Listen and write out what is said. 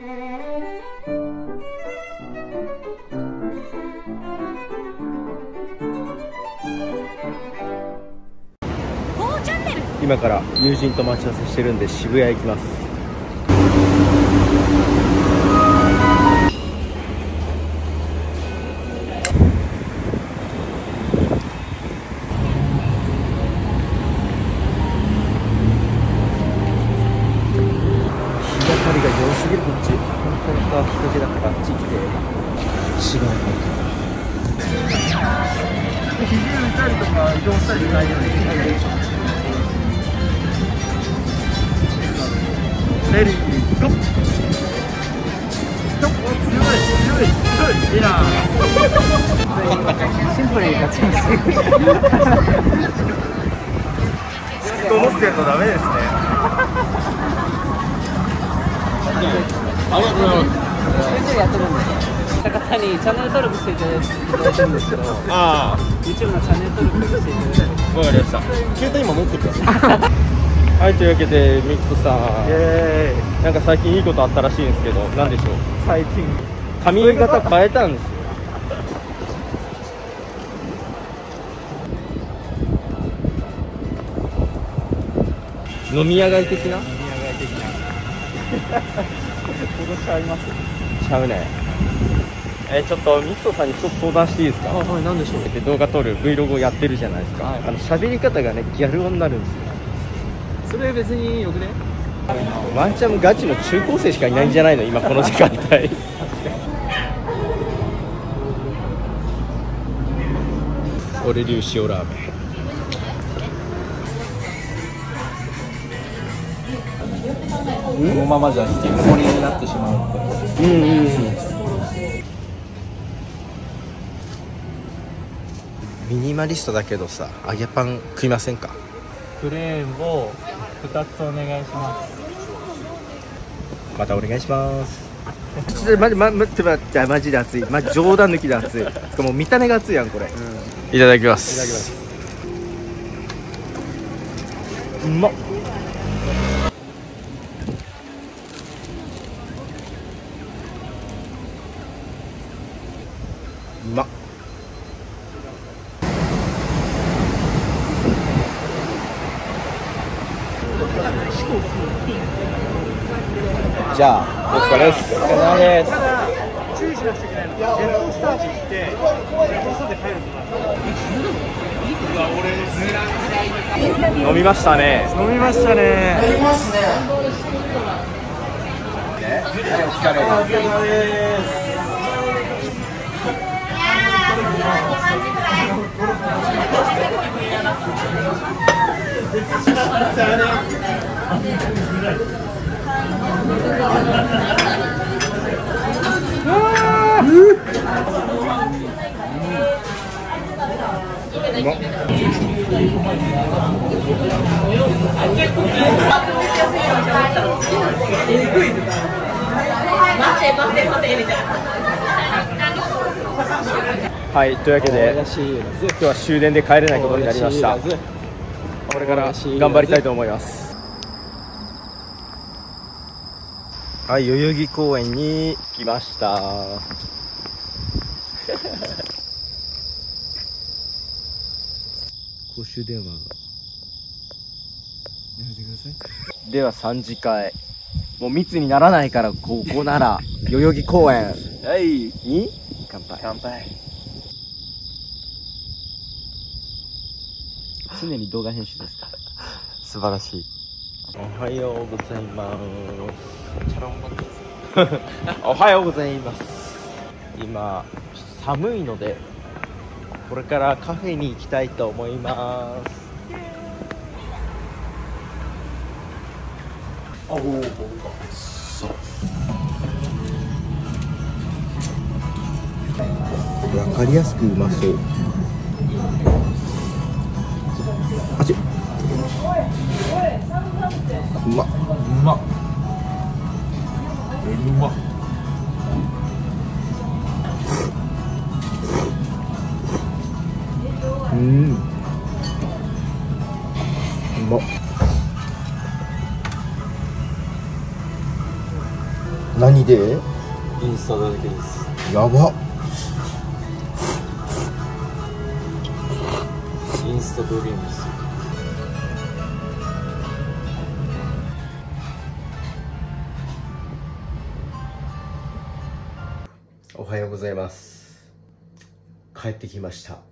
今から友人と待ち合わせしてるんで渋谷行きます。あっち来て違う肘浮いたりとか移動したりしないようにレディーゴーお強い強い強いいいなシンプルに勝ちますと思ってるとダメですねありがとうございます。YouTube やってるんで方にチャンネル登録していただいてるんですけどあ YouTube のチャンネル登録していただいてわかりました携帯今持ってくださいはいというわけでミキトさんな？んか最近いいことあったらしいんですけど何でしょう最近髪型変えたんですよ飲み屋街的な。宮街的な今年あります。ちゃうね。えちょっとミキトさんに一つ相談していいですか？はい何でしょう？で動画撮る Vlog をやってるじゃないですか、はい。あの喋り方がねギャル男になるんですよ。それ別によくね？ワンチャンガチの中高生しかいないんじゃないの？今この時間帯。俺流塩ラーメンこのままじゃ引きこもりになってしまうって。うんうん。うんミニマリストだけどさ揚げパン食いませんか？プレーンを2つお願いします。またお願いします。ちょっと待ってま待って待ってマジで熱い。マジ冗談抜きで熱い。しかも見た目が熱いやんこれ、いただきます。いただきます。うまっじゃあお疲れです。お疲れ様です。注意しなくちゃいけないのはジェットスタートしてジェットスタートで帰る飲みましたね。飲みましたね。お疲れはいというわけで今日は終電で帰れないことになりました。これから頑張りたいと思います。はい代々木公園に来ました。公衆電話。がやめてください。では3次会。もう密にならないからここなら。代々木公園。はい。に？乾杯。乾杯。常に動画編集ですか？素晴らしい。おはようございますチャラ男です。おはようございます。今寒いのでこれからカフェに行きたいと思います。わかりやすくうまそう。あちうまっうま。っうまっ。うん。うまっ。何で？でインスタだけです。やば。インスタドリームですおはようございます。帰ってきました。